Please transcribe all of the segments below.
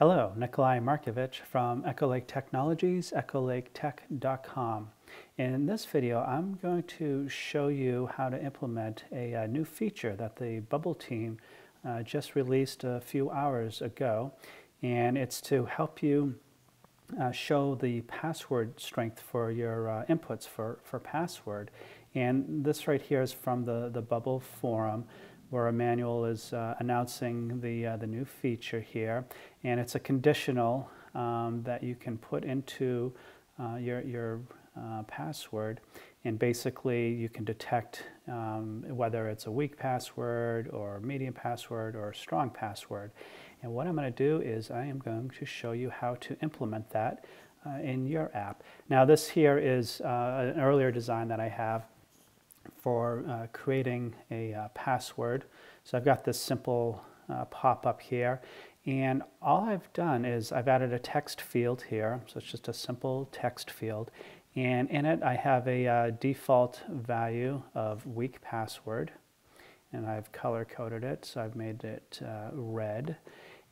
Hello, Nikolai Markovich from Echo Lake Technologies, echolaketech.com. In this video, I'm going to show you how to implement a, a new feature that the Bubble team uh, just released a few hours ago, and it's to help you uh, show the password strength for your uh, inputs for, for password. And this right here is from the, the Bubble forum where Emmanuel is uh, announcing the, uh, the new feature here. And it's a conditional um, that you can put into uh, your, your uh, password. And basically, you can detect um, whether it's a weak password or medium password or a strong password. And what I'm going to do is I am going to show you how to implement that uh, in your app. Now, this here is uh, an earlier design that I have for uh, creating a uh, password. So I've got this simple uh, pop-up here. And all I've done is I've added a text field here. So it's just a simple text field. And in it, I have a uh, default value of weak password. And I've color coded it, so I've made it uh, red.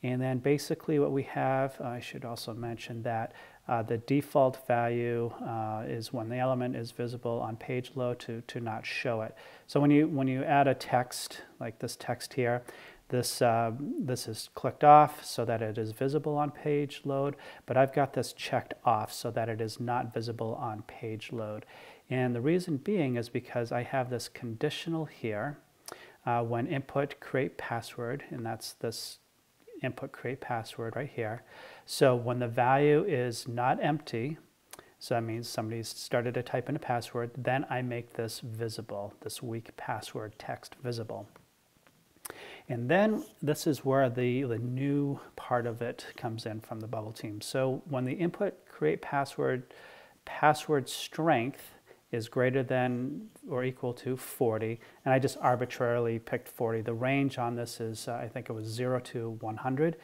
And then basically what we have, I should also mention that uh, the default value uh, is when the element is visible on page load to, to not show it. So when you, when you add a text, like this text here, this, uh, this is clicked off so that it is visible on page load, but I've got this checked off so that it is not visible on page load. And the reason being is because I have this conditional here uh, when input create password, and that's this input create password right here. So when the value is not empty, so that means somebody's started to type in a password, then I make this visible, this weak password text visible. And then this is where the, the new part of it comes in from the bubble team. So when the input create password, password strength is greater than or equal to 40, and I just arbitrarily picked 40. The range on this is, uh, I think it was 0 to 100.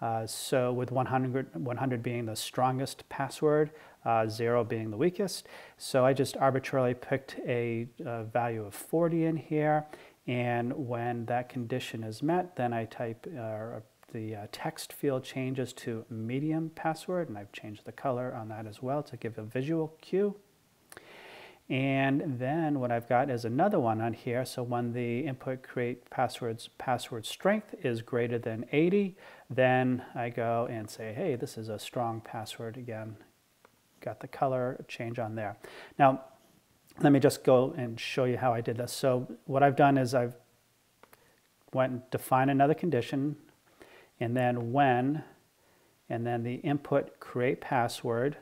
Uh, so with 100, 100 being the strongest password, uh, 0 being the weakest. So I just arbitrarily picked a, a value of 40 in here, and when that condition is met, then I type uh, the uh, text field changes to medium password, and I've changed the color on that as well to give a visual cue. And then what I've got is another one on here. So when the input create passwords password strength is greater than 80, then I go and say, hey, this is a strong password again. Got the color change on there. Now, let me just go and show you how I did this. So what I've done is I've went and defined another condition, and then when, and then the input create password.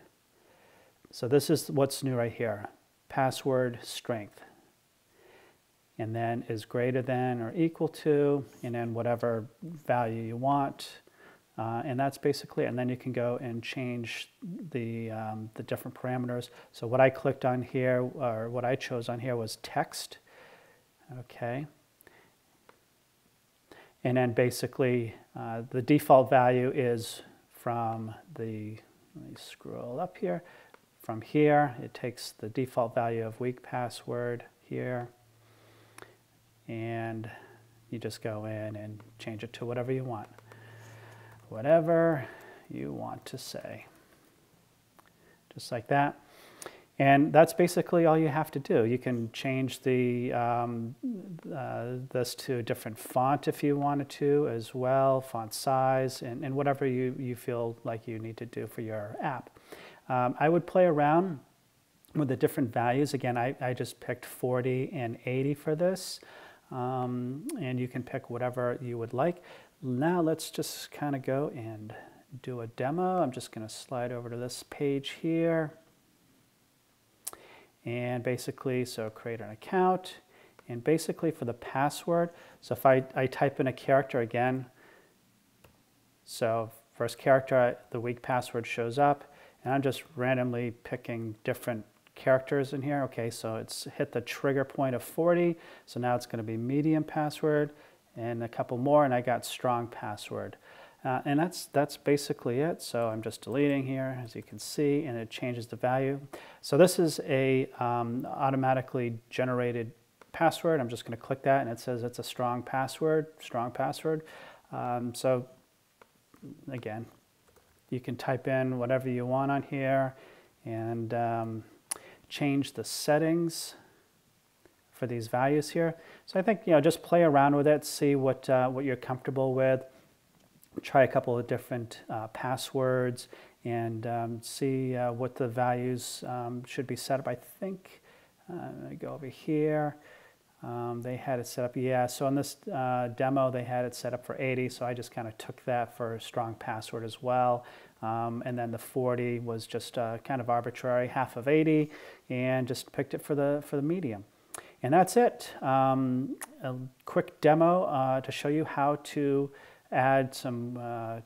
So this is what's new right here password strength. And then is greater than or equal to, and then whatever value you want. Uh, and that's basically, and then you can go and change the, um, the different parameters. So what I clicked on here, or what I chose on here was text. Okay. And then basically uh, the default value is from the, let me scroll up here, from here, it takes the default value of weak password here, and you just go in and change it to whatever you want. Whatever you want to say. Just like that. And that's basically all you have to do. You can change the, um, uh, this to a different font if you wanted to as well, font size, and, and whatever you, you feel like you need to do for your app. Um, I would play around with the different values. Again, I, I just picked 40 and 80 for this. Um, and you can pick whatever you would like. Now let's just kind of go and do a demo. I'm just going to slide over to this page here. And basically, so create an account. And basically for the password, so if I, I type in a character again, so first character, the weak password shows up. And I'm just randomly picking different characters in here. Okay, so it's hit the trigger point of 40. So now it's going to be medium password and a couple more, and I got strong password. Uh, and that's, that's basically it. So I'm just deleting here, as you can see, and it changes the value. So this is a um, automatically generated password. I'm just going to click that, and it says it's a strong password, strong password. Um, so again, you can type in whatever you want on here and um, change the settings for these values here. So I think, you know, just play around with it, see what, uh, what you're comfortable with. Try a couple of different uh, passwords and um, see uh, what the values um, should be set up. I think, uh, me go over here. Um, they had it set up, yeah, so in this uh, demo they had it set up for 80, so I just kind of took that for a strong password as well. Um, and then the 40 was just uh, kind of arbitrary, half of 80, and just picked it for the, for the medium. And that's it. Um, a quick demo uh, to show you how to add some uh, uh,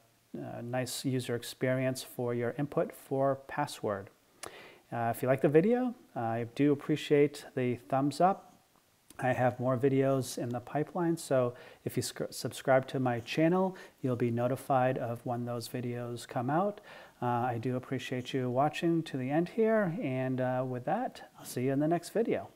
nice user experience for your input for password. Uh, if you like the video, I do appreciate the thumbs up. I have more videos in the pipeline, so if you subscribe to my channel, you'll be notified of when those videos come out. Uh, I do appreciate you watching to the end here, and uh, with that, I'll see you in the next video.